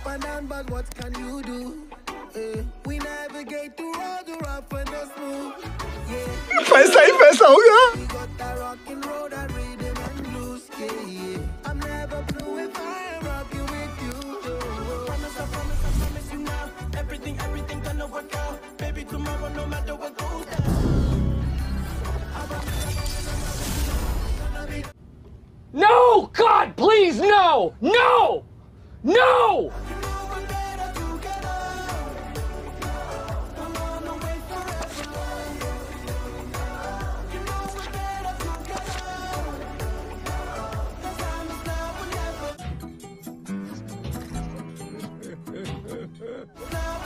up and down, but what can you do? Uh, we navigate through all the rough and the smooth. Yeah. Yeah. We got that road, and blues, yeah, yeah. I'm never blue if I with you. Oh. Promise, I promise, I promise you now. Everything, everything gonna work out. Baby, tomorrow, no matter what goes down. No! God, please, no! No! No!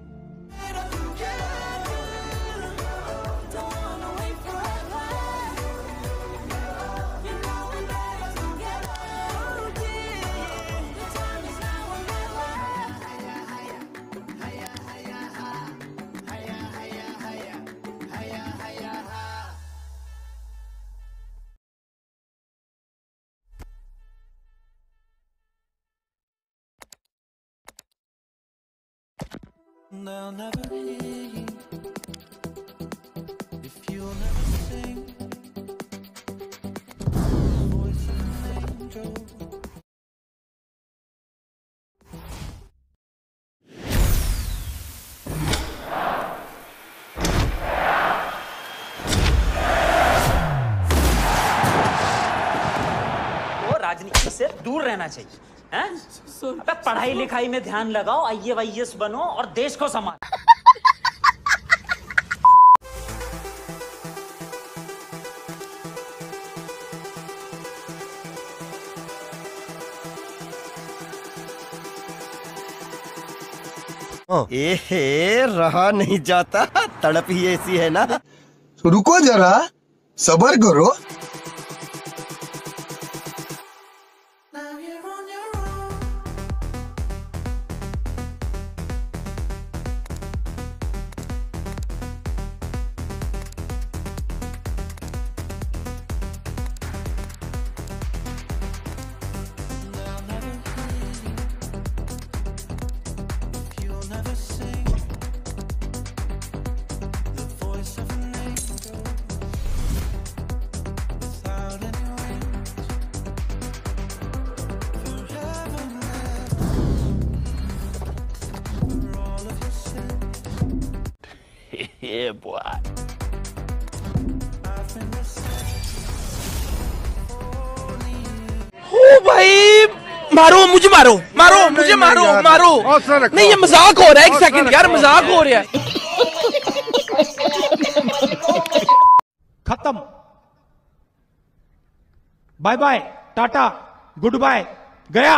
They'll never hear you if you'll never sing. Voice of an angel. राजनीति से दूर रहना चाहिए हैं? अबे पढ़ाई लिखाई में ध्यान लगाओ आई वाई बनो और देश को संभाल। एहे रहा नहीं जाता तड़प ही ऐसी है ना। रुको जरा सबर करो। ये boy. ओ भाई मारो मुझे मारो मारो मुझे मारो मारो। नहीं ये मज़ाक हो रहा है एक सेकंड यार मज़ाक हो रहा है। खत्म। Bye bye tata good bye गया।